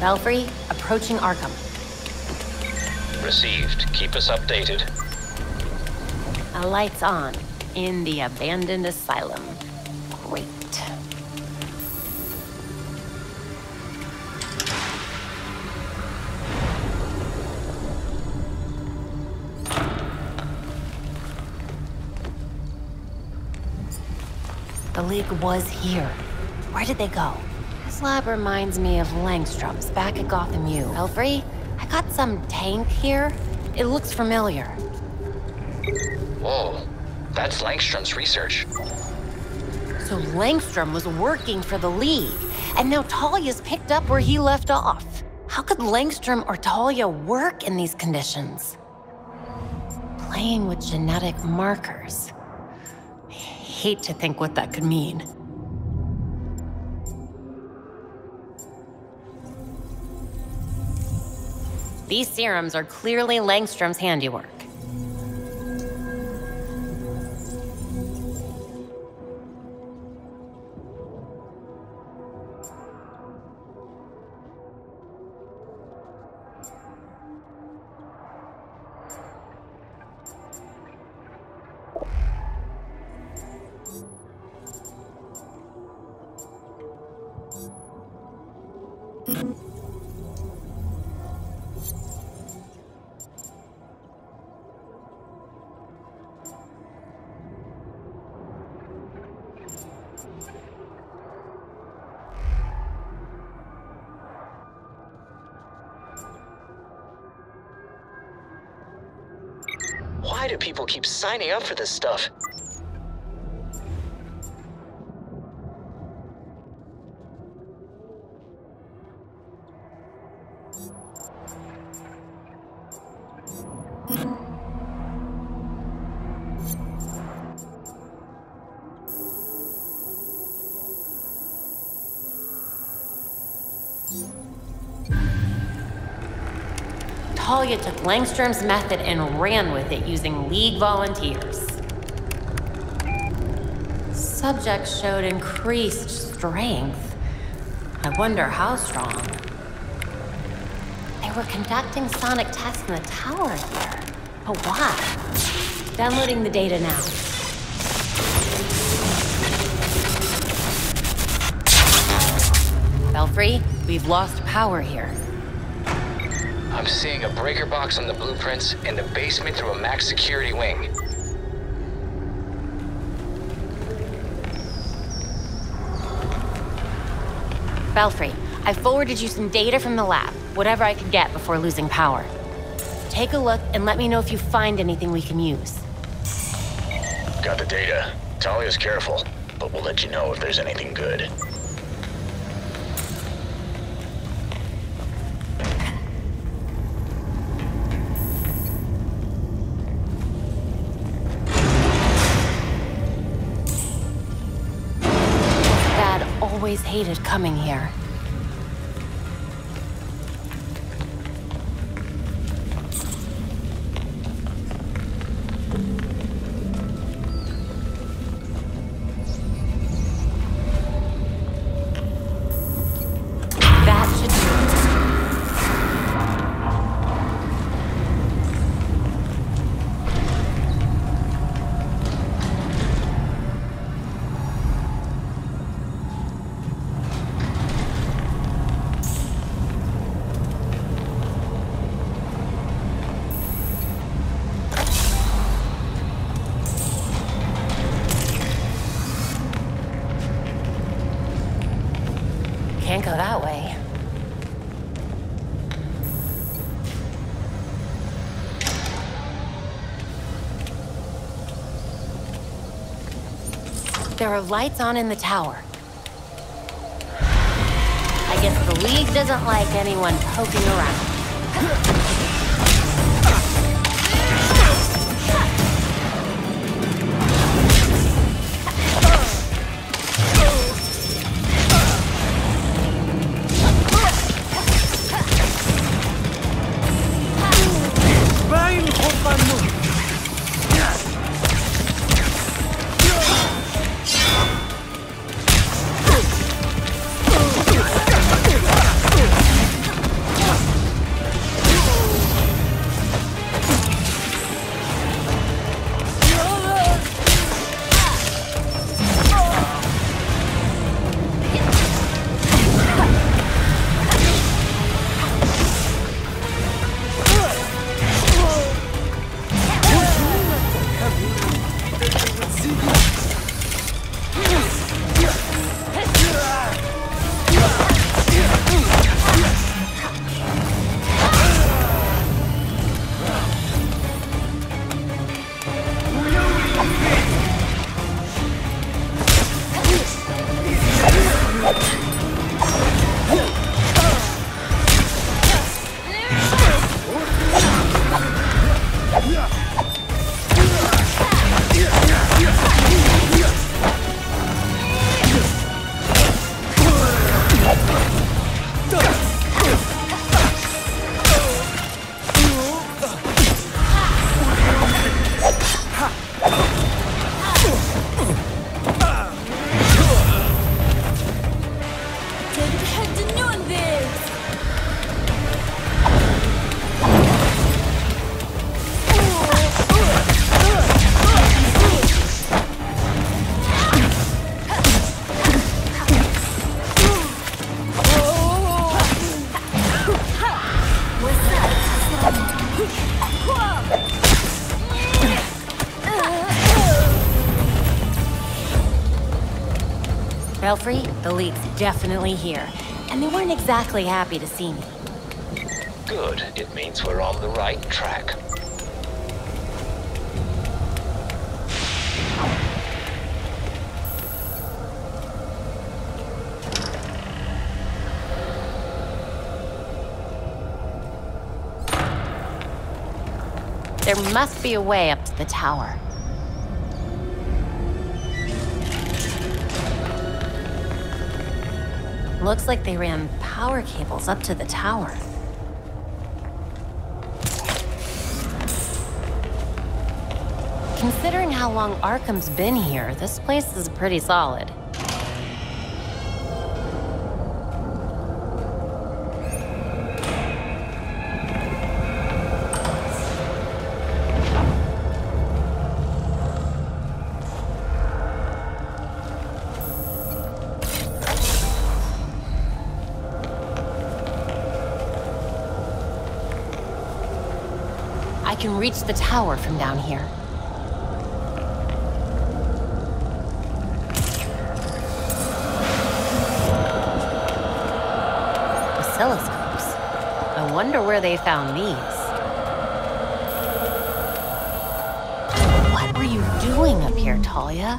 Belfry, approaching Arkham. Received. Keep us updated. A light's on in the abandoned asylum. Great. The League was here. Where did they go? This lab reminds me of Langstrom's back at Gotham U. Belfry, I got some tank here. It looks familiar. Whoa. That's Langstrom's research. So Langstrom was working for the League, and now Talia's picked up where he left off. How could Langstrom or Talia work in these conditions? Playing with genetic markers. I hate to think what that could mean. These serums are clearly Langstrom's handiwork. People keep signing up for this stuff? Talia took Langstrom's method and ran with it using League volunteers. Subjects showed increased strength. I wonder how strong. They were conducting sonic tests in the tower here. But why? Downloading the data now. Belfry, we've lost power here. I'm seeing a breaker box on the blueprints in the basement through a max security wing. Belfry, I forwarded you some data from the lab, whatever I could get before losing power. Take a look and let me know if you find anything we can use. Got the data. Talia's careful, but we'll let you know if there's anything good. Coming here. Go that way. There are lights on in the tower. I guess the League doesn't like anyone poking around. Definitely here. And they weren't exactly happy to see me. Good. It means we're on the right track. There must be a way up to the tower. Looks like they ran power cables up to the tower. Considering how long Arkham's been here, this place is pretty solid. Can reach the tower from down here. Oscilloscopes. I wonder where they found these. What were you doing up here, Talia?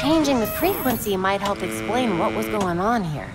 Changing the frequency might help explain what was going on here.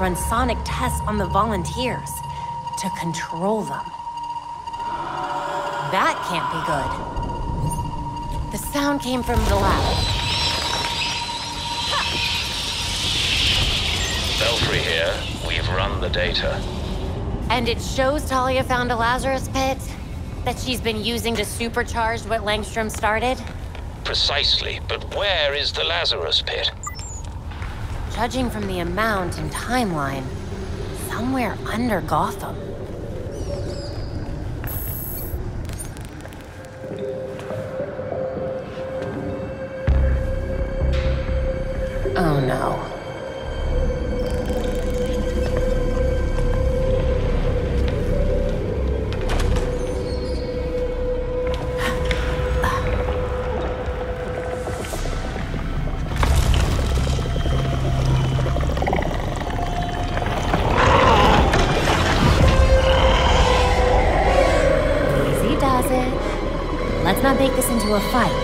Run sonic tests on the volunteers, to control them. That can't be good. The sound came from the lab. Belfry here. We've run the data. And it shows Talia found a Lazarus pit that she's been using to supercharge what Langstrom started. Precisely, but where is the Lazarus pit? Judging from the amount and timeline, somewhere under Gotham. Oh no. A fight,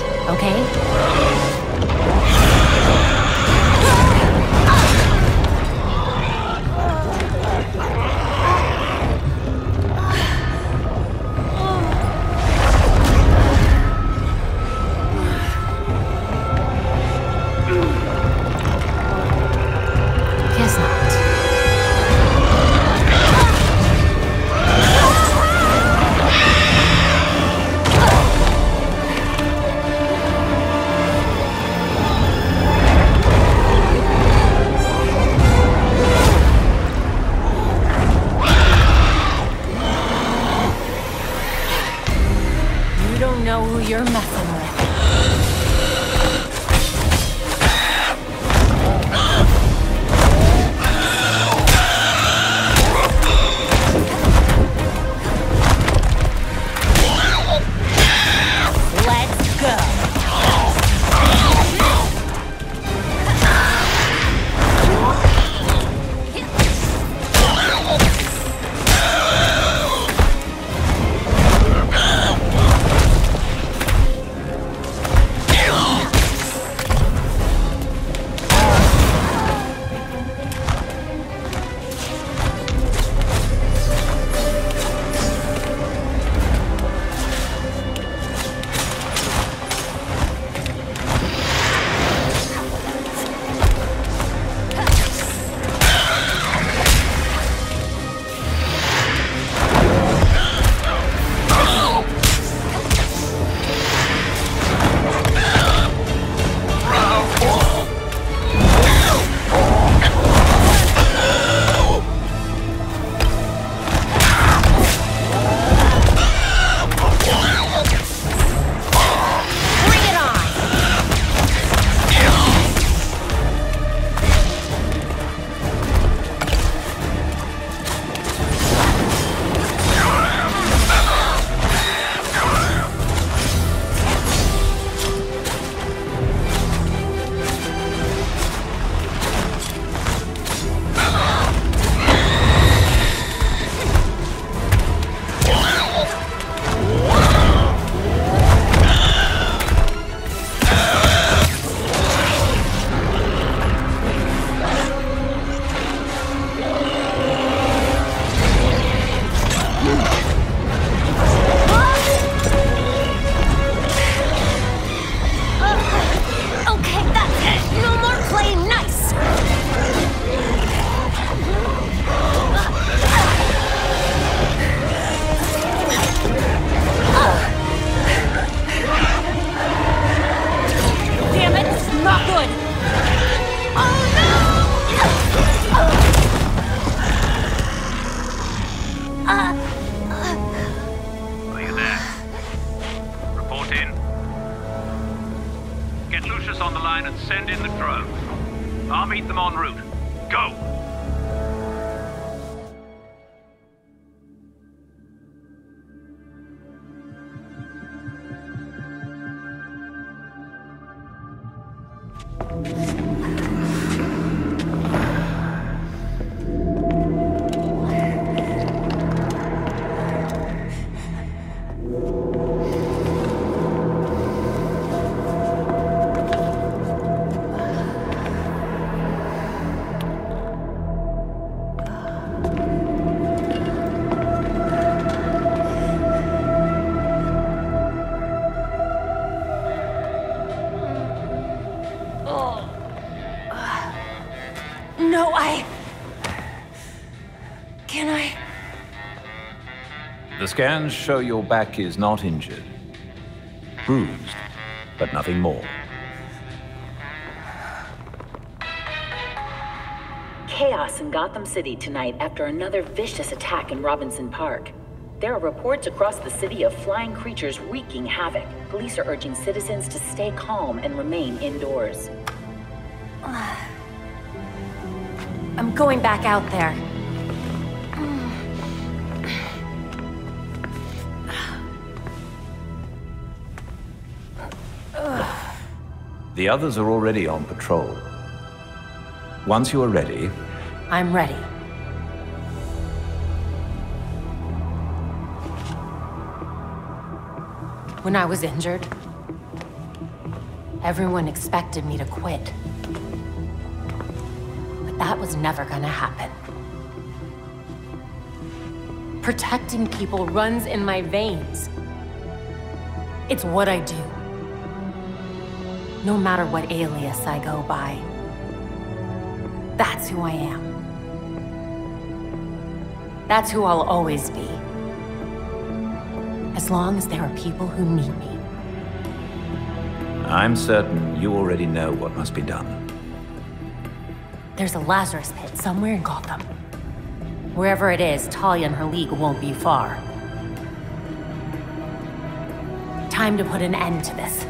The scans show your back is not injured. Bruised, but nothing more. Chaos in Gotham City tonight after another vicious attack in Robinson Park. There are reports across the city of flying creatures wreaking havoc. Police are urging citizens to stay calm and remain indoors. I'm going back out there. The others are already on patrol. Once you are ready, I'm ready. When I was injured, everyone expected me to quit. But that was never gonna happen. Protecting people runs in my veins. It's what I do. No matter what alias I go by. That's who I am. That's who I'll always be. As long as there are people who need me. I'm certain you already know what must be done. There's a Lazarus pit somewhere in Gotham. Wherever it is, Talia and her league won't be far. Time to put an end to this.